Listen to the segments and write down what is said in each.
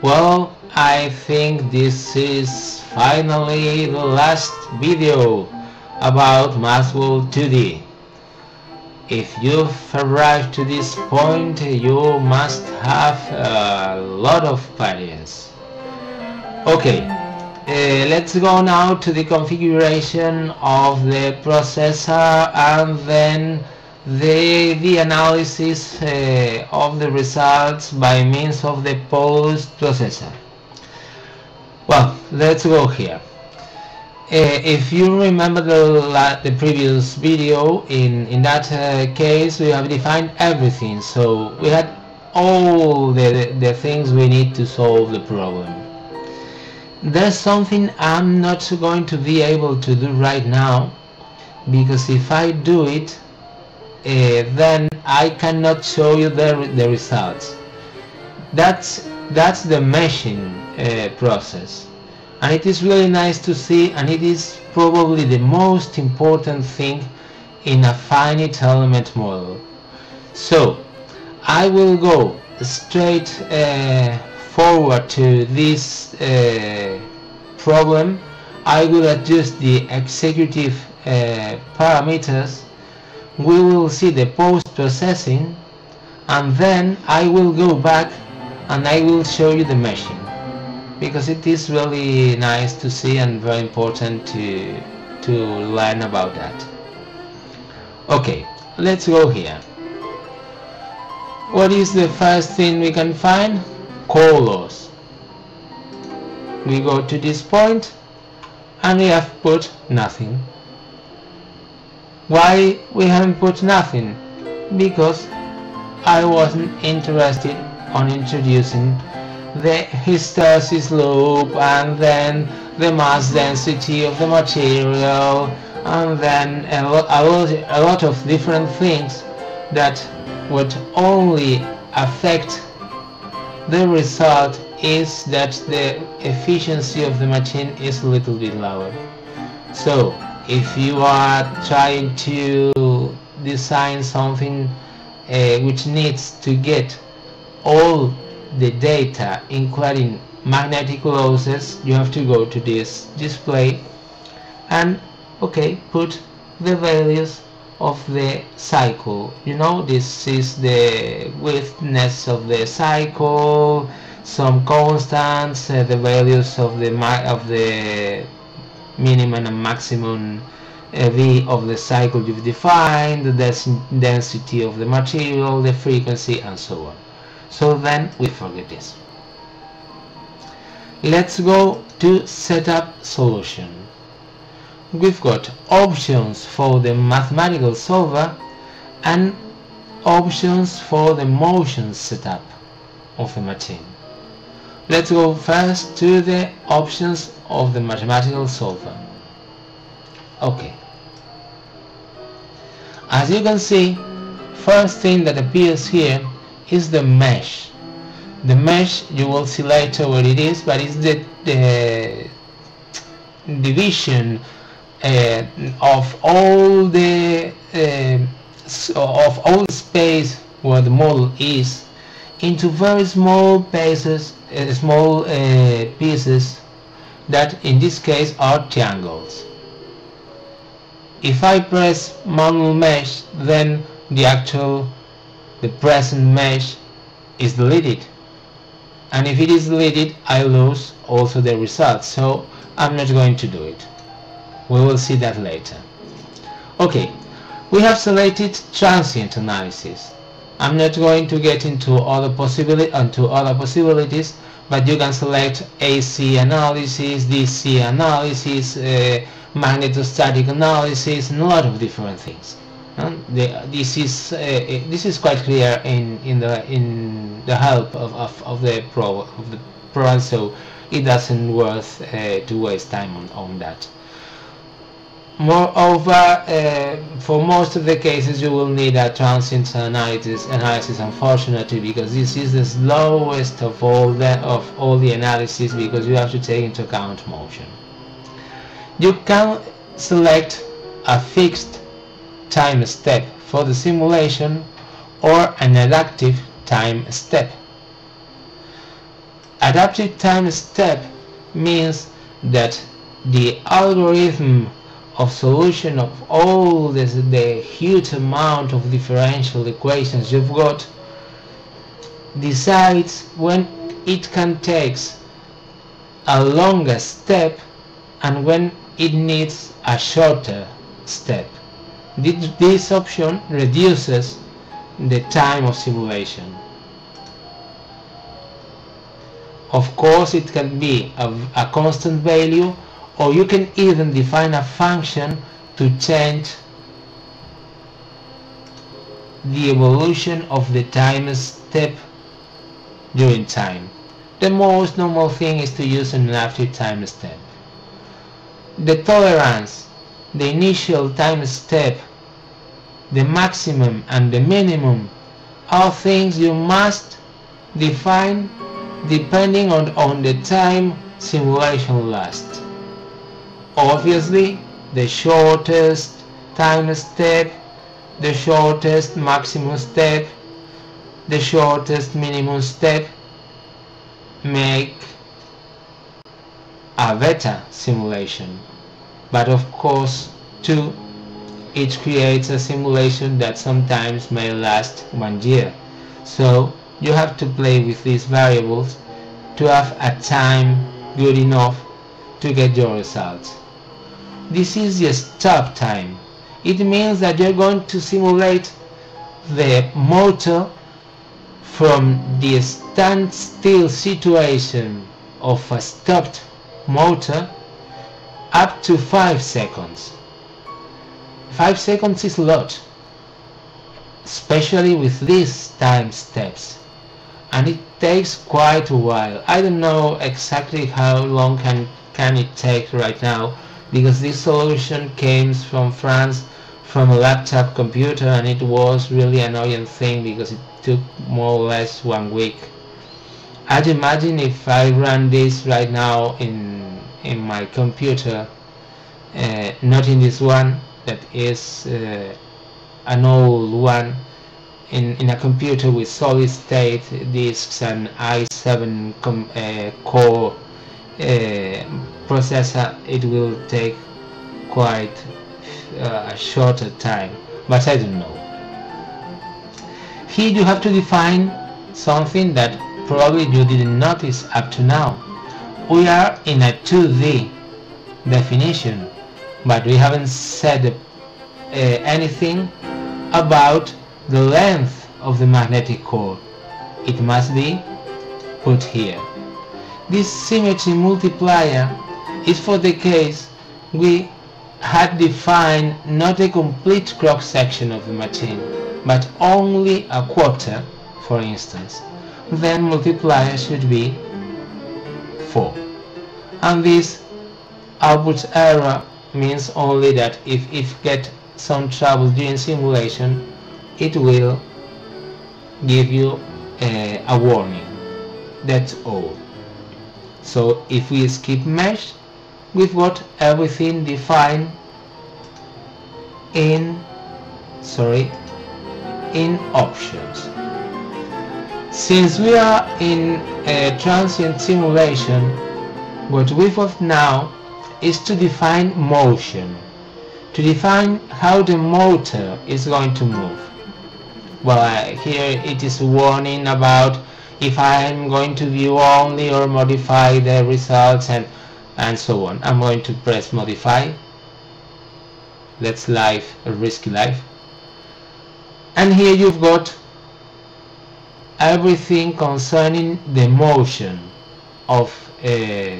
Well, I think this is finally the last video about Maxwell 2D. If you've arrived to this point, you must have a lot of variance. Okay, uh, let's go now to the configuration of the processor and then the, the analysis uh, of the results by means of the post processor. Well, let's go here. Uh, if you remember the, the previous video, in, in that uh, case we have defined everything, so we had all the, the things we need to solve the problem. There's something I'm not going to be able to do right now, because if I do it, then I cannot show you the, the results. That's, that's the meshing uh, process. And it is really nice to see and it is probably the most important thing in a finite element model. So I will go straight uh, forward to this uh, problem. I will adjust the executive uh, parameters we will see the post-processing and then I will go back and I will show you the meshing because it is really nice to see and very important to to learn about that. Okay let's go here. What is the first thing we can find? Core loss. We go to this point and we have put nothing why we haven't put nothing? Because I wasn't interested on introducing the hysteresis loop and then the mass density of the material and then a lot, a lot, a lot of different things that would only affect the result is that the efficiency of the machine is a little bit lower. So if you are trying to design something uh, which needs to get all the data including magnetic losses you have to go to this display and okay put the values of the cycle. You know this is the widthness of the cycle some constants uh, the values of the of the minimum and maximum V of the cycle you've defined, the density of the material, the frequency and so on. So then we forget this. Let's go to setup solution. We've got options for the mathematical solver and options for the motion setup of the machine. Let's go first to the options of the mathematical solver. Okay. As you can see, first thing that appears here is the mesh. The mesh, you will see later what it is, but it's the, the division uh, of all the uh, of all space where the model is into very small pieces uh, small uh, pieces that in this case are triangles. If I press manual mesh then the actual the present mesh is deleted. And if it is deleted I lose also the result. So I'm not going to do it. We will see that later. Okay. We have selected transient analysis I'm not going to get into other possibility into other possibilities but you can select AC analysis, DC analysis, uh, magnetostatic analysis, and a lot of different things. The, this is uh, this is quite clear in in the in the help of, of, of the pro of the pro, so it doesn't worth uh, to waste time on on that. Moreover, uh, for most of the cases you will need a transient analysis, analysis unfortunately because this is the slowest of all the, of all the analysis because you have to take into account motion. You can select a fixed time step for the simulation or an adaptive time step. Adaptive time step means that the algorithm of solution of all this, the huge amount of differential equations you've got decides when it can take a longer step and when it needs a shorter step. This option reduces the time of simulation. Of course it can be a, a constant value or you can even define a function to change the evolution of the time step during time. The most normal thing is to use an after time step. The tolerance, the initial time step, the maximum and the minimum are things you must define depending on, on the time simulation lasts. Obviously, the shortest time step, the shortest maximum step, the shortest minimum step make a better simulation. But of course, too, it creates a simulation that sometimes may last one year. So you have to play with these variables to have a time good enough to get your results. This is your stop time. It means that you're going to simulate the motor from the standstill situation of a stopped motor up to 5 seconds. 5 seconds is a lot, especially with these time steps and it takes quite a while. I don't know exactly how long can, can it take right now because this solution came from France from a laptop computer and it was really annoying thing because it took more or less one week. I'd imagine if I run this right now in in my computer, uh, not in this one that is uh, an old one, in, in a computer with solid state disks and i7 uh, core processor it will take quite uh, a shorter time but I don't know. Here you have to define something that probably you didn't notice up to now. We are in a 2D definition but we haven't said uh, anything about the length of the magnetic core. It must be put here this symmetry multiplier is for the case we had defined not a complete cross-section of the machine, but only a quarter, for instance. Then multiplier should be 4. And this output error means only that if it get some trouble during simulation, it will give you a, a warning. That's all. So if we skip mesh, we've got everything defined in sorry in options. Since we are in a transient simulation, what we've got now is to define motion, to define how the motor is going to move. Well, uh, here it is warning about if I'm going to view only or modify the results and and so on I'm going to press modify. Let's live a risky life. And here you've got everything concerning the motion of uh,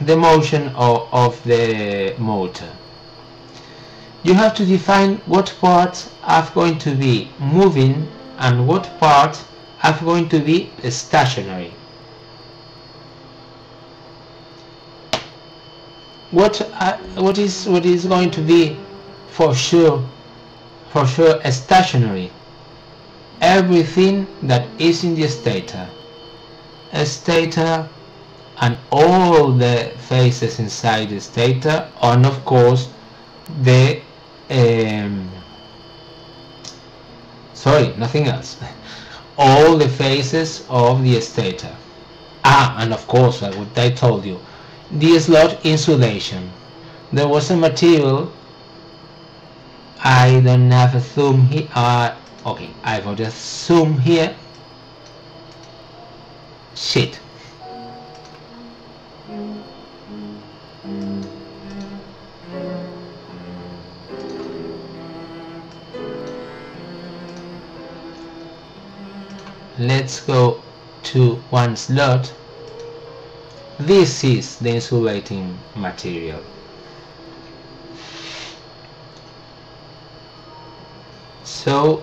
the motion of, of the motor. You have to define what parts are going to be moving and what parts are going to be stationary. What uh, what is what is going to be for sure for sure a stationary? Everything that is in the stator, a stator, and all the faces inside the stator, and of course the um, sorry nothing else all the faces of the stator ah and of course what I told you the slot insulation. There was a material I don't have a zoom here uh, okay I will just zoom here. Shit let's go to one slot. This is the insulating material. So